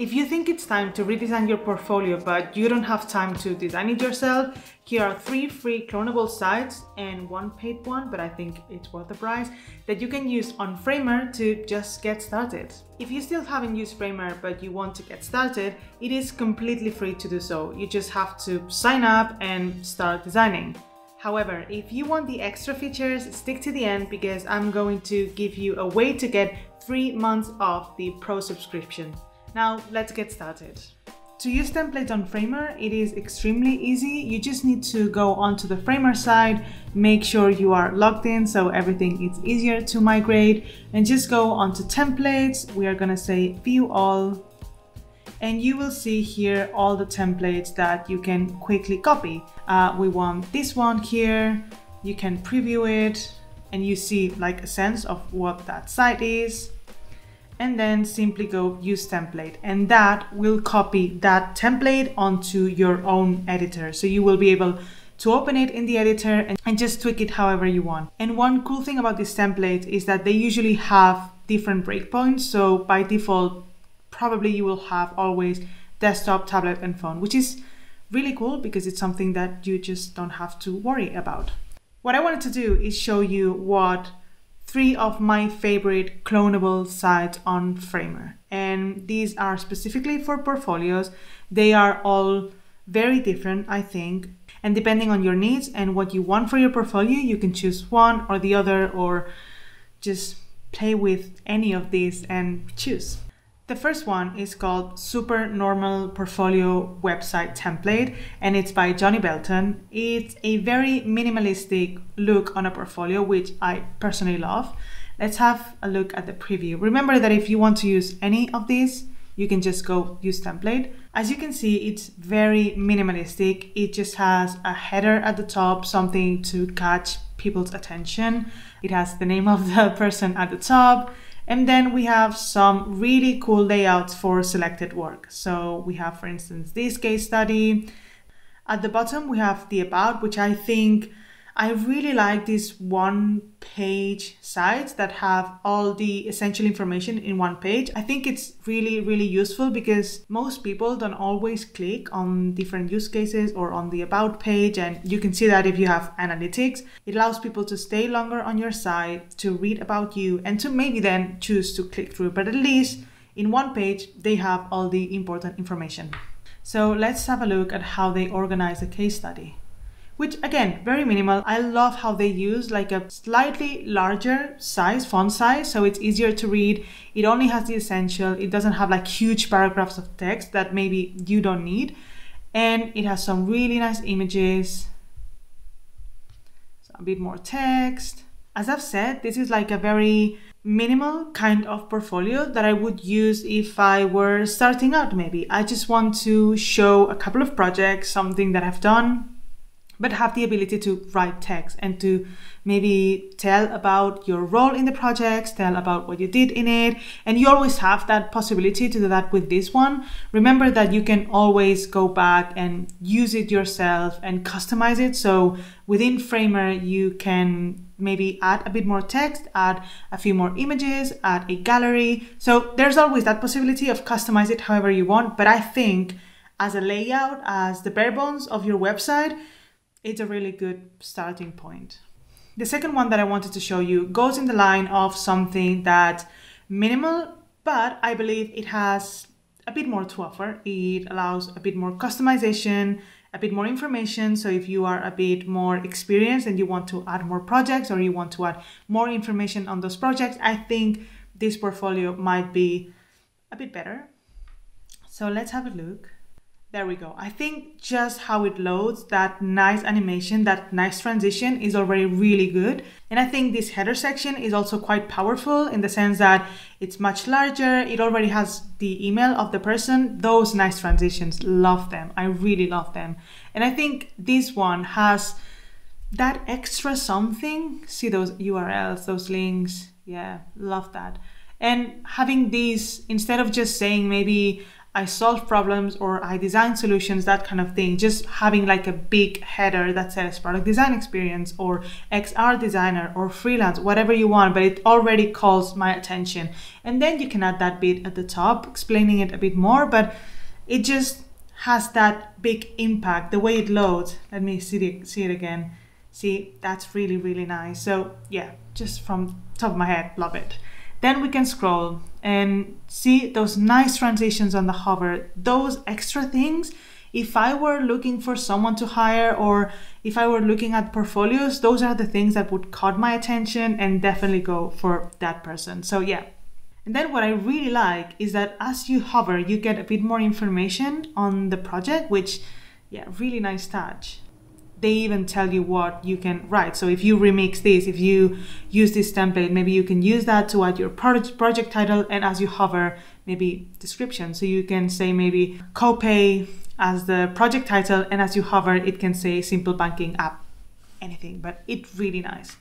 If you think it's time to redesign your portfolio but you don't have time to design it yourself, here are three free clonable sites and one paid one, but I think it's worth the price, that you can use on Framer to just get started. If you still haven't used Framer but you want to get started, it is completely free to do so. You just have to sign up and start designing. However, if you want the extra features, stick to the end because I'm going to give you a way to get three months off the pro subscription. Now let's get started. To use templates on Framer, it is extremely easy. You just need to go onto the Framer side, make sure you are logged in so everything is easier to migrate, and just go onto templates. We are gonna say view all, and you will see here all the templates that you can quickly copy. Uh, we want this one here, you can preview it, and you see like a sense of what that site is and then simply go use template and that will copy that template onto your own editor. So you will be able to open it in the editor and, and just tweak it however you want. And one cool thing about this template is that they usually have different breakpoints. So by default, probably you will have always desktop, tablet, and phone, which is really cool because it's something that you just don't have to worry about. What I wanted to do is show you what three of my favorite clonable sites on Framer. And these are specifically for portfolios. They are all very different, I think. And depending on your needs and what you want for your portfolio, you can choose one or the other or just play with any of these and choose. The first one is called Super Normal Portfolio Website Template and it's by Johnny Belton. It's a very minimalistic look on a portfolio, which I personally love. Let's have a look at the preview. Remember that if you want to use any of these, you can just go use template. As you can see, it's very minimalistic. It just has a header at the top, something to catch people's attention. It has the name of the person at the top and then we have some really cool layouts for selected work. So we have, for instance, this case study. At the bottom, we have the about, which I think I really like these one page sites that have all the essential information in one page. I think it's really, really useful because most people don't always click on different use cases or on the about page. And you can see that if you have analytics, it allows people to stay longer on your site, to read about you, and to maybe then choose to click through. But at least in one page, they have all the important information. So let's have a look at how they organize a case study which again, very minimal. I love how they use like a slightly larger size, font size, so it's easier to read. It only has the essential. It doesn't have like huge paragraphs of text that maybe you don't need. And it has some really nice images, so a bit more text. As I've said, this is like a very minimal kind of portfolio that I would use if I were starting out maybe. I just want to show a couple of projects, something that I've done, but have the ability to write text and to maybe tell about your role in the project, tell about what you did in it. And you always have that possibility to do that with this one. Remember that you can always go back and use it yourself and customize it. So within Framer, you can maybe add a bit more text, add a few more images, add a gallery. So there's always that possibility of customize it however you want. But I think as a layout, as the bare bones of your website, it's a really good starting point. The second one that I wanted to show you goes in the line of something that minimal, but I believe it has a bit more to offer. It allows a bit more customization, a bit more information. So if you are a bit more experienced and you want to add more projects or you want to add more information on those projects, I think this portfolio might be a bit better. So let's have a look. There we go. I think just how it loads, that nice animation, that nice transition is already really good. And I think this header section is also quite powerful in the sense that it's much larger. It already has the email of the person. Those nice transitions, love them. I really love them. And I think this one has that extra something. See those URLs, those links. Yeah, love that. And having these, instead of just saying maybe I solve problems or I design solutions, that kind of thing. Just having like a big header that says product design experience or XR designer or freelance, whatever you want, but it already calls my attention. And then you can add that bit at the top, explaining it a bit more, but it just has that big impact. The way it loads, let me see it, see it again. See, that's really, really nice. So yeah, just from top of my head, love it. Then we can scroll and see those nice transitions on the hover, those extra things. If I were looking for someone to hire or if I were looking at portfolios, those are the things that would caught my attention and definitely go for that person. So yeah. And then what I really like is that as you hover, you get a bit more information on the project, which yeah, really nice touch they even tell you what you can write. So if you remix this, if you use this template, maybe you can use that to add your project, project title and as you hover, maybe description. So you can say maybe copay as the project title and as you hover, it can say simple banking app, anything, but it's really nice.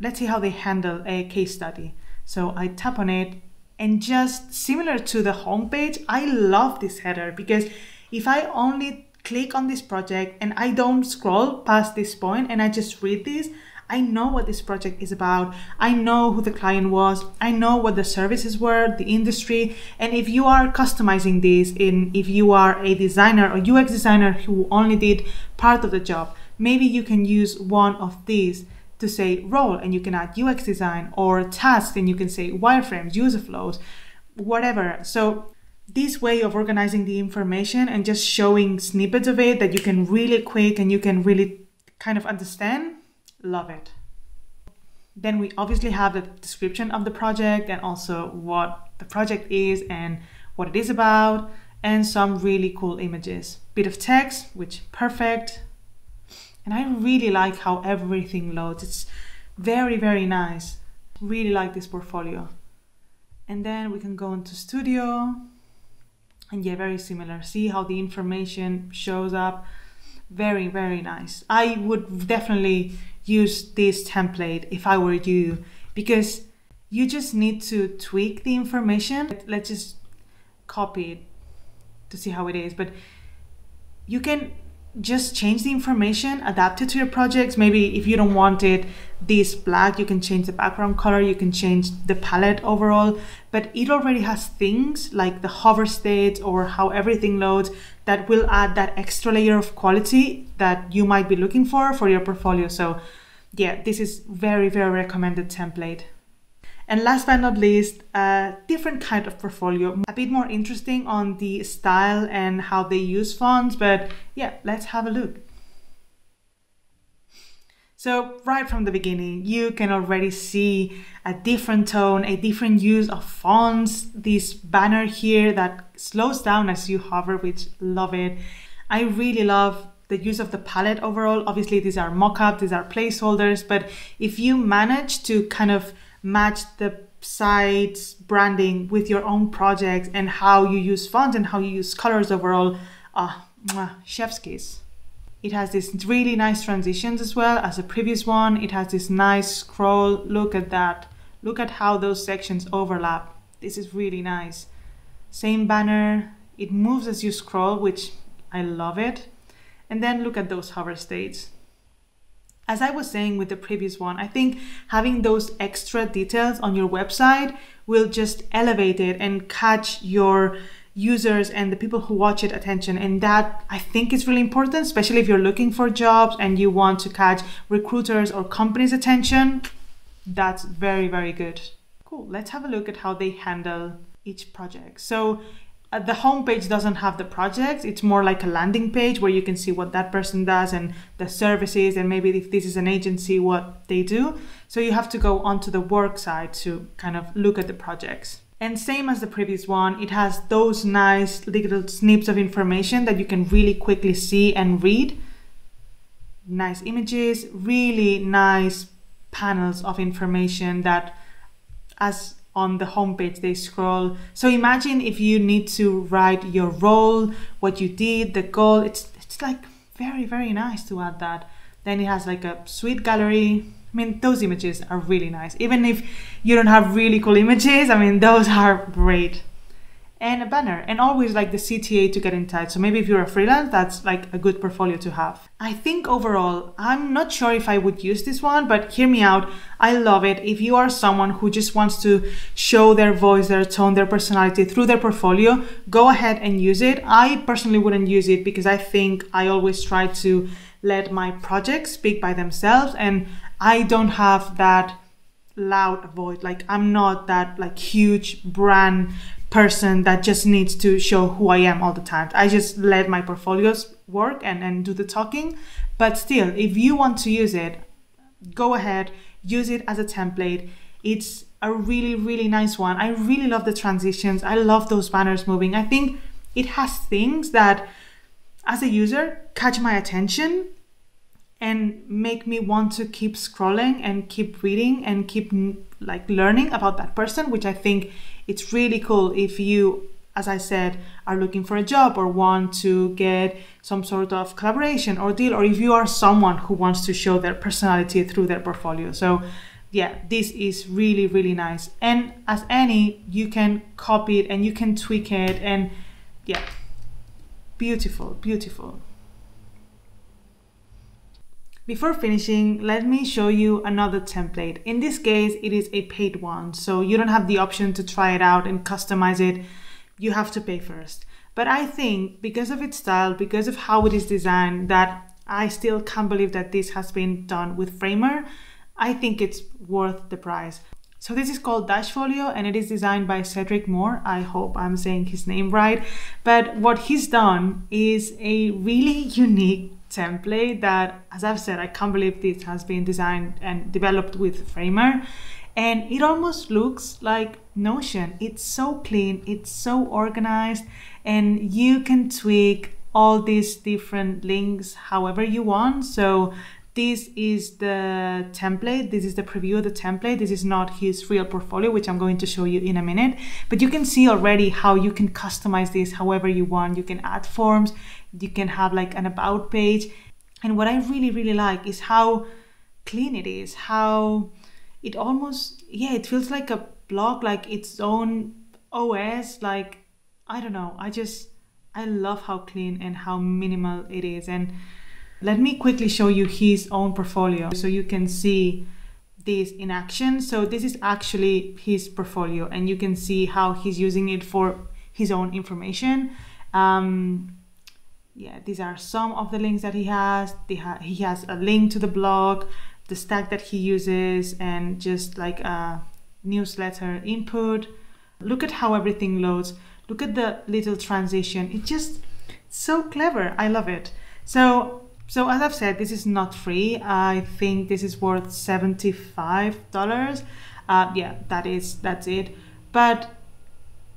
Let's see how they handle a case study. So I tap on it and just similar to the homepage, I love this header because if I only click on this project and I don't scroll past this point and I just read this, I know what this project is about. I know who the client was. I know what the services were, the industry. And if you are customizing this in, if you are a designer or UX designer who only did part of the job, maybe you can use one of these to say role and you can add UX design or task and you can say wireframes, user flows, whatever. So this way of organizing the information and just showing snippets of it that you can really quick and you can really kind of understand, love it. Then we obviously have the description of the project and also what the project is and what it is about and some really cool images. Bit of text, which perfect. And I really like how everything loads. It's very, very nice. Really like this portfolio. And then we can go into studio and yeah very similar. See how the information shows up? Very very nice. I would definitely use this template if i were you because you just need to tweak the information. Let's just copy it to see how it is but you can just change the information, adapt it to your projects. Maybe if you don't want it this black, you can change the background color, you can change the palette overall, but it already has things like the hover state or how everything loads that will add that extra layer of quality that you might be looking for for your portfolio. So yeah, this is very, very recommended template. And last but not least, a different kind of portfolio, a bit more interesting on the style and how they use fonts, but yeah, let's have a look. So right from the beginning, you can already see a different tone, a different use of fonts, this banner here that slows down as you hover, which love it. I really love the use of the palette overall. Obviously, these are mock-up, these are placeholders, but if you manage to kind of match the site's branding with your own project and how you use fonts and how you use colors overall. Ah, uh, chef's kiss. It has these really nice transitions as well as the previous one. It has this nice scroll. Look at that. Look at how those sections overlap. This is really nice. Same banner. It moves as you scroll, which I love it. And then look at those hover states as I was saying with the previous one, I think having those extra details on your website will just elevate it and catch your users and the people who watch it attention and that i think is really important especially if you're looking for jobs and you want to catch recruiters or companies attention that's very very good cool let's have a look at how they handle each project so uh, the homepage doesn't have the projects. It's more like a landing page where you can see what that person does and the services, and maybe if this is an agency, what they do. So you have to go onto the work side to kind of look at the projects. And same as the previous one, it has those nice little snips of information that you can really quickly see and read. Nice images, really nice panels of information that as on the homepage they scroll. So imagine if you need to write your role what you did the goal it's it's like very very nice to add that. Then it has like a sweet gallery i mean those images are really nice even if you don't have really cool images i mean those are great and a banner and always like the CTA to get in touch. So maybe if you're a freelance, that's like a good portfolio to have. I think overall, I'm not sure if I would use this one, but hear me out. I love it. If you are someone who just wants to show their voice, their tone, their personality through their portfolio, go ahead and use it. I personally wouldn't use it because I think I always try to let my projects speak by themselves and I don't have that loud voice. Like I'm not that like huge brand person that just needs to show who I am all the time. I just let my portfolios work and, and do the talking. But still, if you want to use it, go ahead, use it as a template. It's a really, really nice one. I really love the transitions. I love those banners moving. I think it has things that, as a user, catch my attention and make me want to keep scrolling and keep reading and keep like learning about that person, which I think it's really cool if you as I said, are looking for a job or want to get some sort of collaboration or deal, or if you are someone who wants to show their personality through their portfolio. So, yeah, this is really, really nice. And as any, you can copy it and you can tweak it, and yeah, beautiful, beautiful. Before finishing, let me show you another template. In this case, it is a paid one, so you don't have the option to try it out and customize it. You have to pay first. But I think because of its style, because of how it is designed, that I still can't believe that this has been done with Framer. I think it's worth the price. So this is called Dashfolio and it is designed by Cedric Moore. I hope I'm saying his name right. But what he's done is a really unique template that, as I've said, I can't believe this has been designed and developed with Framer. And it almost looks like Notion. It's so clean, it's so organized, and you can tweak all these different links however you want. So this is the template. This is the preview of the template. This is not his real portfolio, which I'm going to show you in a minute. But you can see already how you can customize this however you want. You can add forms. You can have like an about page. And what I really, really like is how clean it is, how it almost, yeah, it feels like a blog, like its own OS. Like, I don't know. I just, I love how clean and how minimal it is. And let me quickly show you his own portfolio so you can see this in action. So this is actually his portfolio and you can see how he's using it for his own information. Um, yeah, these are some of the links that he has. Ha he has a link to the blog, the stack that he uses, and just like a newsletter input. Look at how everything loads. Look at the little transition. It's just so clever. I love it. So so as I've said, this is not free. I think this is worth $75. Uh, yeah, that is, that's it. But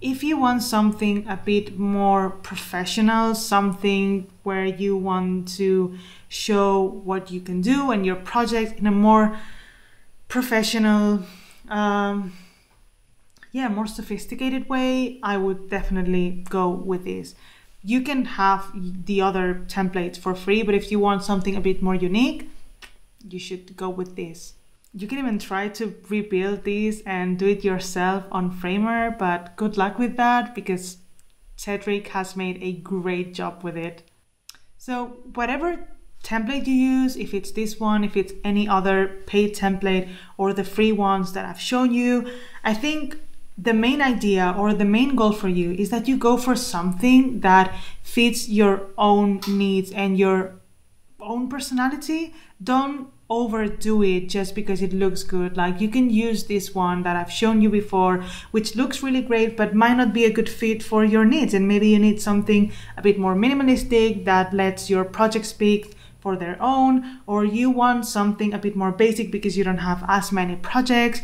if you want something a bit more professional, something where you want to show what you can do and your project in a more professional, um, yeah, more sophisticated way, I would definitely go with this you can have the other templates for free, but if you want something a bit more unique, you should go with this. You can even try to rebuild this and do it yourself on Framer, but good luck with that because Cedric has made a great job with it. So whatever template you use, if it's this one, if it's any other paid template or the free ones that I've shown you, I think the main idea or the main goal for you is that you go for something that fits your own needs and your own personality. Don't overdo it just because it looks good. Like you can use this one that I've shown you before, which looks really great, but might not be a good fit for your needs. And maybe you need something a bit more minimalistic that lets your project speak for their own, or you want something a bit more basic because you don't have as many projects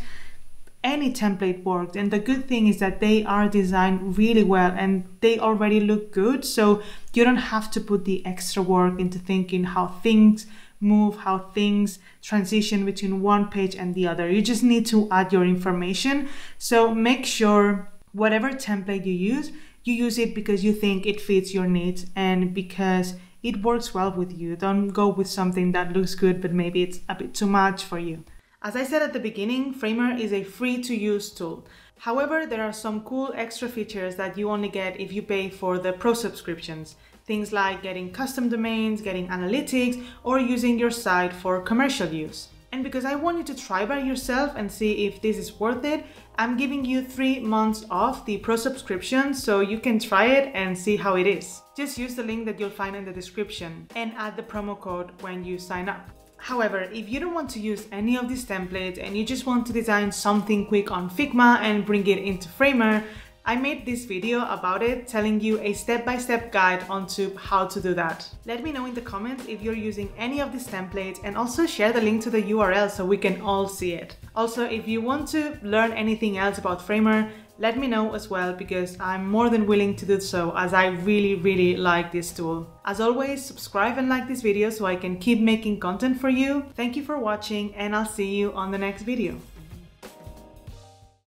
any template worked. And the good thing is that they are designed really well and they already look good. So you don't have to put the extra work into thinking how things move, how things transition between one page and the other. You just need to add your information. So make sure whatever template you use, you use it because you think it fits your needs and because it works well with you. Don't go with something that looks good, but maybe it's a bit too much for you. As I said at the beginning, Framer is a free to use tool. However, there are some cool extra features that you only get if you pay for the pro subscriptions. Things like getting custom domains, getting analytics, or using your site for commercial use. And because I want you to try by yourself and see if this is worth it, I'm giving you three months off the pro subscription so you can try it and see how it is. Just use the link that you'll find in the description and add the promo code when you sign up. However, if you don't want to use any of these templates and you just want to design something quick on Figma and bring it into Framer, I made this video about it telling you a step-by-step -step guide onto how to do that. Let me know in the comments if you're using any of these templates and also share the link to the URL so we can all see it. Also, if you want to learn anything else about Framer, let me know as well because I'm more than willing to do so as I really really like this tool. As always, subscribe and like this video so I can keep making content for you. Thank you for watching and I'll see you on the next video.